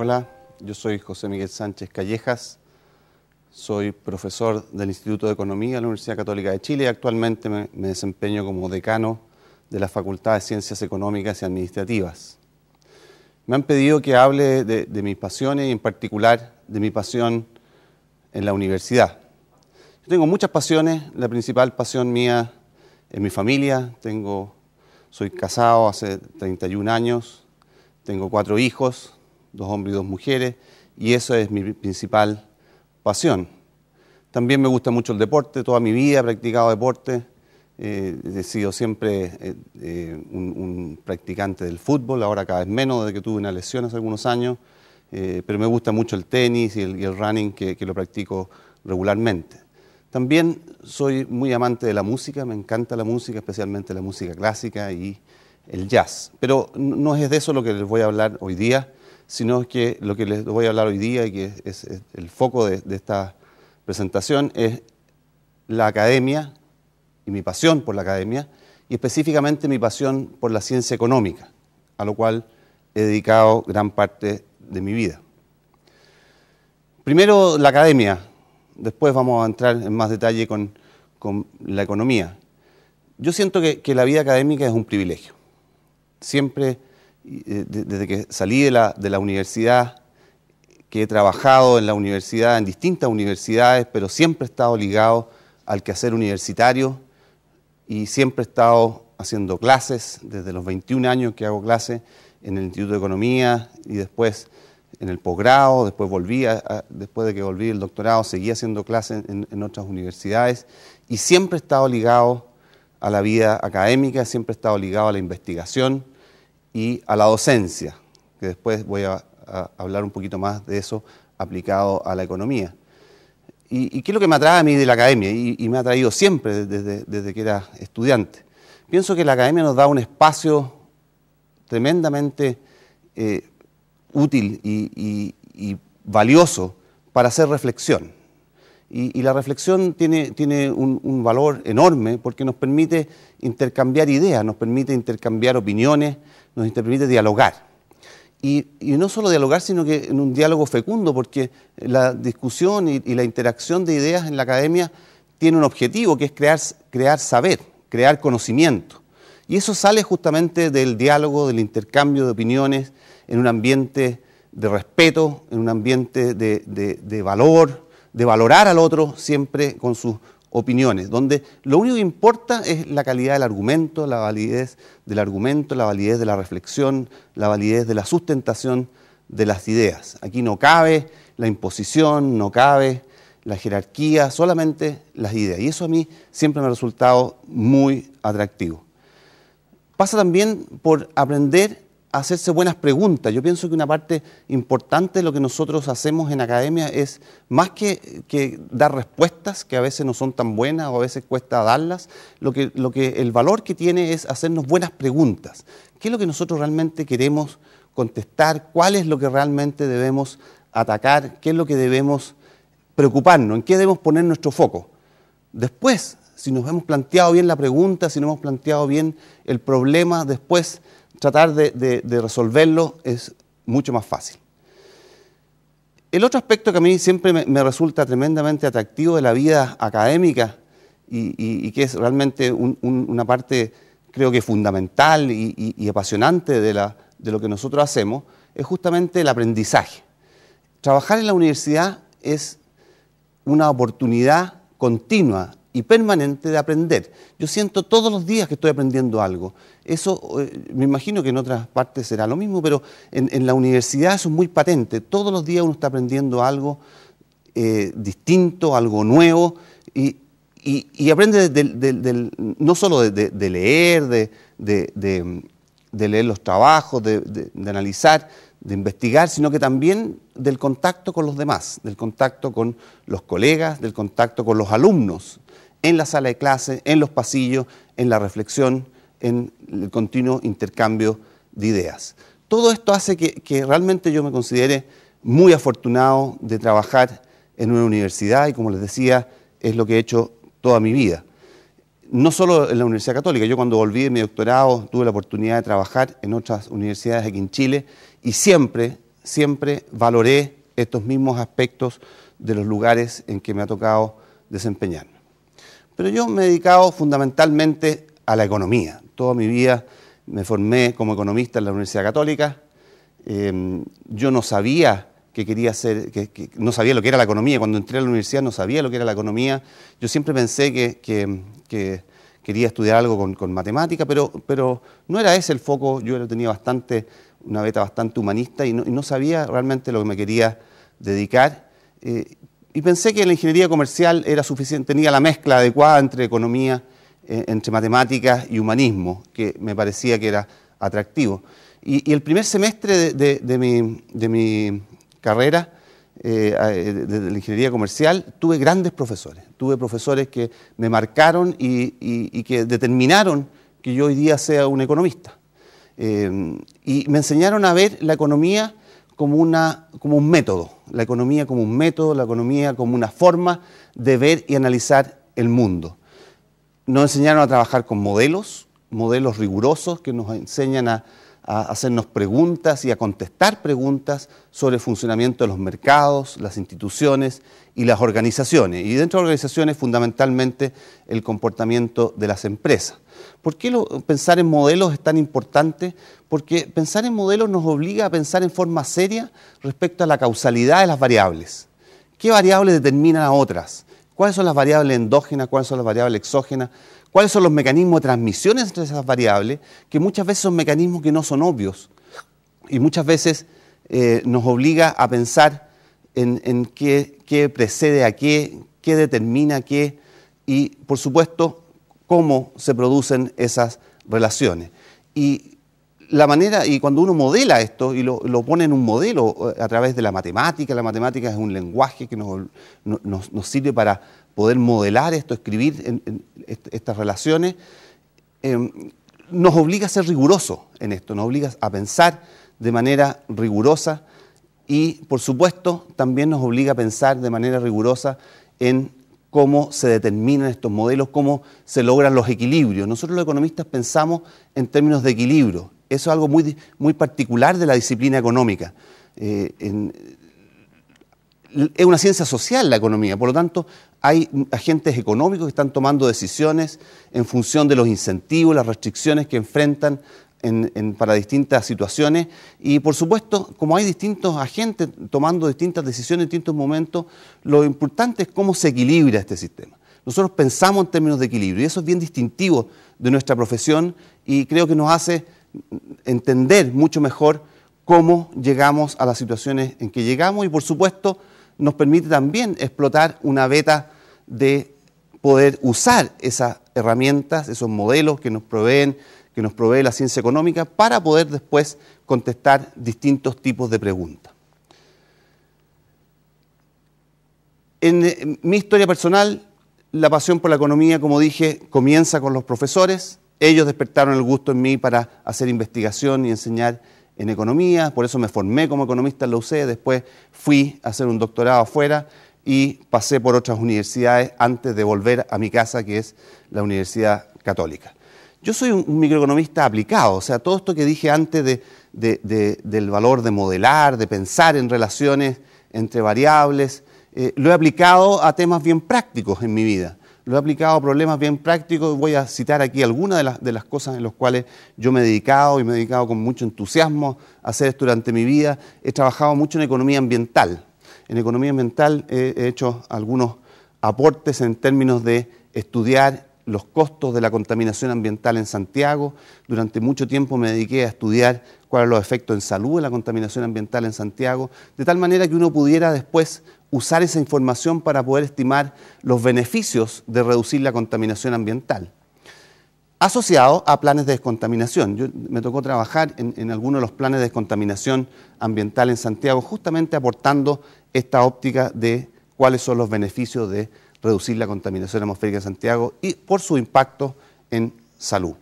Hola, yo soy José Miguel Sánchez Callejas, soy profesor del Instituto de Economía de la Universidad Católica de Chile y actualmente me, desempeño como decano de la Facultad de Ciencias Económicas y Administrativas. Me han pedido que hable de, de mis pasiones y en particular de mi pasión en la universidad. Yo tengo muchas pasiones, la principal pasión mía es mi familia, tengo, soy casado hace 31 años, tengo cuatro hijos, dos hombres y dos mujeres, y eso es mi principal pasión. También me gusta mucho el deporte, toda mi vida he practicado deporte, eh, he sido siempre eh, eh, un, practicante del fútbol, ahora cada vez menos desde que tuve una lesión hace algunos años, pero me gusta mucho el tenis y el, running que, lo practico regularmente. También soy muy amante de la música, me encanta la música, especialmente la música clásica y el jazz. Pero no es de eso lo que les voy a hablar hoy día, sino que lo que les voy a hablar hoy día y que es, el foco de, esta presentación es la academia y mi pasión por la academia y específicamente mi pasión por la ciencia económica, a lo cual he dedicado gran parte de mi vida. Primero la academia, después vamos a entrar en más detalle con, la economía. Yo siento que, que, la vida académica es un privilegio. Siempre desde que salí de la, de la universidad, que he trabajado en la universidad, en distintas universidades, pero siempre he estado ligado al quehacer universitario y siempre he estado haciendo clases, desde los 21 años que hago clases en el Instituto de Economía y después en el posgrado, después volví, después de que volví el doctorado, seguí haciendo clases en, en, otras universidades y siempre he estado ligado a la vida académica, siempre he estado ligado a la investigación, y a la docencia, que después voy a, hablar un poquito más de eso aplicado a la economía. ¿Y, qué es lo que me atrae a mí de la academia? Y, me ha traído siempre desde, que era estudiante. Pienso que la academia nos da un espacio tremendamente eh, útil y, valioso para hacer reflexión. Y, la reflexión tiene, tiene un, valor enorme porque nos permite intercambiar ideas, nos permite intercambiar opiniones, nos permite dialogar. Y, no solo dialogar, sino que en un diálogo fecundo, porque la discusión y, la interacción de ideas en la academia tiene un objetivo, que es crear, crear saber, crear conocimiento. Y eso sale justamente del diálogo, del intercambio de opiniones, en un ambiente de respeto, en un ambiente de valor, de valorar al otro siempre con sus opiniones, donde lo único que importa es la calidad del argumento, la validez del argumento, la validez de la reflexión, la validez de la sustentación de las ideas. Aquí no cabe la imposición, no cabe la jerarquía, solamente las ideas. Y eso a mí siempre me ha resultado muy atractivo. Pasa también por aprender hacerse buenas preguntas. Yo pienso que una parte importante de lo que nosotros hacemos en academia es más que, dar respuestas, que a veces no son tan buenas o a veces cuesta darlas, lo que, lo que el valor que tiene es hacernos buenas preguntas. ¿Qué es lo que nosotros realmente queremos contestar? ¿Cuál es lo que realmente debemos atacar? ¿Qué es lo que debemos preocuparnos? ¿En qué debemos poner nuestro foco? Después, si nos hemos planteado bien la pregunta, si nos hemos planteado bien el problema, después tratar de, resolverlo es mucho más fácil. El otro aspecto que a mí siempre me, resulta tremendamente atractivo de la vida académica y, que es realmente una parte, creo que fundamental y, apasionante de, lo que nosotros hacemos, es justamente el aprendizaje. Trabajar en la universidad es una oportunidad continua y permanente de aprender. Yo siento todos los días que estoy aprendiendo algo. Eso eh, me imagino que en otras partes será lo mismo, pero en, la universidad eso es muy patente. Todos los días uno está aprendiendo algo eh, distinto, algo nuevo, y, aprende no solo de, leer, de, leer los trabajos, de analizar, de investigar, sino que también del contacto con los demás, del contacto con los colegas, del contacto con los alumnos en la sala de clase, en los pasillos, en la reflexión, en el continuo intercambio de ideas. Todo esto hace que, realmente yo me considere muy afortunado de trabajar en una universidad y como les decía, es lo que he hecho toda mi vida. No solo en la Universidad Católica, yo cuando volví de mi doctorado tuve la oportunidad de trabajar en otras universidades aquí en Chile y siempre, siempre valoré estos mismos aspectos de los lugares en que me ha tocado desempeñarme. Pero yo me he dedicado fundamentalmente a la economía. Toda mi vida me formé como economista en la Universidad Católica. Eh, yo no sabía que quería hacer, no sabía lo que era la economía. Cuando entré a la universidad no sabía lo que era la economía. Yo siempre pensé que, quería estudiar algo con, matemática, pero, pero no era ese el foco. Yo tenía bastante, una beta bastante humanista y no, sabía realmente lo que me quería dedicar. Eh, y pensé que la ingeniería comercial era suficiente, tenía la mezcla adecuada entre economía, eh, entre matemáticas y humanismo, que me parecía que era atractivo. Y, el primer semestre de, mi, carrera eh, eh, de, la ingeniería comercial tuve grandes profesores, tuve profesores que me marcaron y, que determinaron que yo hoy día sea un economista. y me enseñaron a ver la economía como, una, como un método, la economía como un método, la economía como una forma de ver y analizar el mundo. Nos enseñaron a trabajar con modelos, modelos rigurosos que nos enseñan a, hacernos preguntas y a contestar preguntas sobre el funcionamiento de los mercados, las instituciones y las organizaciones. Y dentro de organizaciones, fundamentalmente, el comportamiento de las empresas. ¿Por qué pensar en modelos es tan importante? Porque pensar en modelos nos obliga a pensar en forma seria respecto a la causalidad de las variables. ¿Qué variables determinan a otras? ¿Cuáles son las variables endógenas? ¿Cuáles son las variables exógenas? ¿Cuáles son los mecanismos de transmisión entre esas variables? Que muchas veces son mecanismos que no son obvios y muchas veces eh, nos obliga a pensar en, qué, precede a qué, qué determina qué y, por supuesto, cómo se producen esas relaciones. Y la manera, y cuando uno modela esto y lo, pone en un modelo eh, a través de la matemática, la matemática es un lenguaje que nos, sirve para poder modelar esto, escribir estas relaciones, em, nos obliga a ser riguroso en esto, nos obliga a pensar de manera rigurosa y, por supuesto, también nos obliga a pensar de manera rigurosa en cómo se determinan estos modelos, cómo se logran los equilibrios. Nosotros los economistas pensamos en términos de equilibrio. Eso es algo muy, muy particular de la disciplina económica. Eh, es una ciencia social la economía, por lo tanto hay agentes económicos que están tomando decisiones en función de los incentivos, las restricciones que enfrentan para distintas situaciones y por supuesto, como hay distintos agentes tomando distintas decisiones en distintos momentos, lo importante es cómo se equilibra este sistema. Nosotros pensamos en términos de equilibrio y eso es bien distintivo de nuestra profesión y creo que nos hace entender mucho mejor cómo llegamos a las situaciones en que llegamos y por supuesto nos permite también explotar una beta de poder usar esas herramientas, esos modelos que nos proveen que nos provee la ciencia económica para poder después contestar distintos tipos de preguntas. En, eh, mi historia personal, la pasión por la economía, como dije, comienza con los profesores. Ellos despertaron el gusto en mí para hacer investigación y enseñar en economía, por eso me formé como economista en la UCE, después fui a hacer un doctorado afuera y pasé por otras universidades antes de volver a mi casa, que es la Universidad Católica. Yo soy un, microeconomista aplicado, o sea, todo esto que dije antes del valor de modelar, de pensar en relaciones entre variables, eh, lo he aplicado a temas bien prácticos en mi vida. Lo he aplicado a problemas bien prácticos. Voy a citar aquí algunas de las, cosas en las cuales yo me he dedicado y me he dedicado con mucho entusiasmo a hacer esto durante mi vida. He trabajado mucho en economía ambiental. En economía ambiental he hecho algunos aportes en términos de estudiar los costos de la contaminación ambiental en Santiago. Durante mucho tiempo me dediqué a estudiar cuáles eran los efectos en salud de la contaminación ambiental en Santiago, de tal manera que uno pudiera después usar esa información para poder estimar los beneficios de reducir la contaminación ambiental. Asociado a planes de descontaminación. Yo, me tocó trabajar en, en algunos de los planes de descontaminación ambiental en Santiago, justamente aportando esta óptica de cuáles son los beneficios de reducir la contaminación atmosférica en Santiago y por su impacto en salud.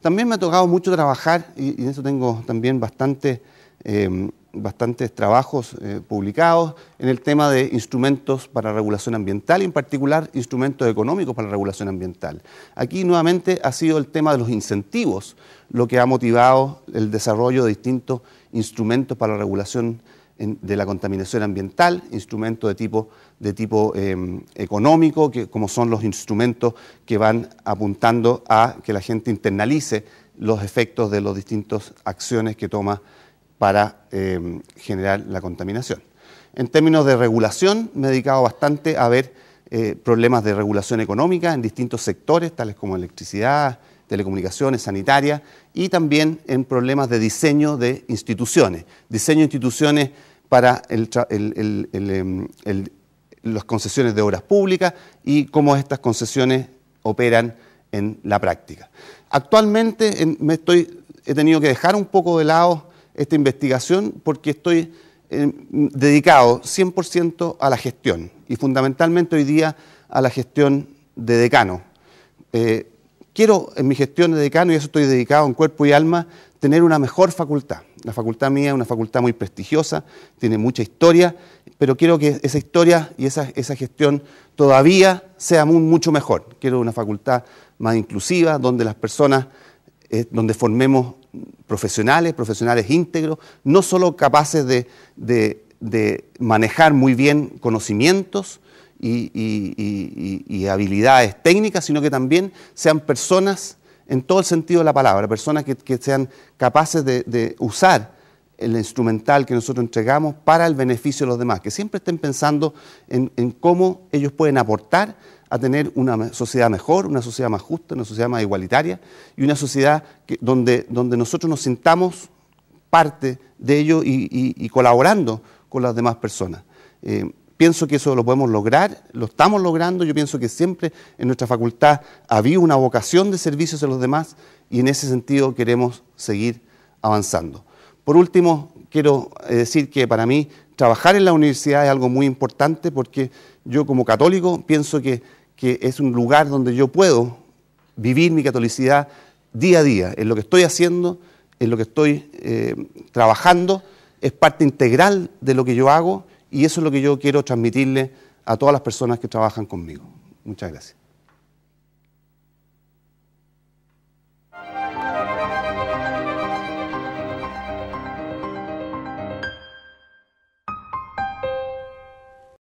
También me ha tocado mucho trabajar, y, en eso tengo también bastante, em, bastantes trabajos eh, publicados, en el tema de instrumentos para regulación ambiental y en particular instrumentos económicos para la regulación ambiental. Aquí nuevamente ha sido el tema de los incentivos lo que ha motivado el desarrollo de distintos instrumentos para la regulación de la contaminación ambiental, instrumentos de tipo, de tipo em, económico, que, como son los instrumentos que van apuntando a que la gente internalice los efectos de las distintas acciones que toma para em, generar la contaminación. En términos de regulación, me he dedicado bastante a ver eh, problemas de regulación económica en distintos sectores, tales como electricidad, telecomunicaciones, sanitaria, y también en problemas de diseño de instituciones. Diseño de instituciones para em, las concesiones de obras públicas y cómo estas concesiones operan en la práctica. Actualmente me estoy, he tenido que dejar un poco de lado esta investigación porque estoy em, dedicado 100% a la gestión y fundamentalmente hoy día a la gestión de decano. Eh, quiero en mi gestión de decano, y eso estoy dedicado en cuerpo y alma, tener una mejor facultad. La facultad mía es una facultad muy prestigiosa, tiene mucha historia, pero quiero que esa historia y esa, gestión todavía sea mucho mejor. Quiero una facultad más inclusiva, donde las personas, eh, donde formemos profesionales, profesionales íntegros, no solo capaces de manejar muy bien conocimientos, y, habilidades técnicas, sino que también sean personas en todo el sentido de la palabra, personas que, sean capaces de, usar el instrumental que nosotros entregamos para el beneficio de los demás, que siempre estén pensando en, cómo ellos pueden aportar a tener una sociedad mejor, una sociedad más justa, una sociedad más igualitaria y una sociedad donde, donde nosotros nos sintamos parte de ello y, colaborando con las demás personas. Eh, Pienso que eso lo podemos lograr, lo estamos logrando. Yo pienso que siempre en nuestra facultad había una vocación de servicios a los demás y en ese sentido queremos seguir avanzando. Por último, quiero eh, decir que para mí trabajar en la universidad es algo muy importante porque yo como católico pienso que, es un lugar donde yo puedo vivir mi catolicidad día a día, en lo que estoy haciendo, en lo que estoy eh, trabajando, es parte integral de lo que yo hago y eso es lo que yo quiero transmitirle a todas las personas que trabajan conmigo. Muchas gracias.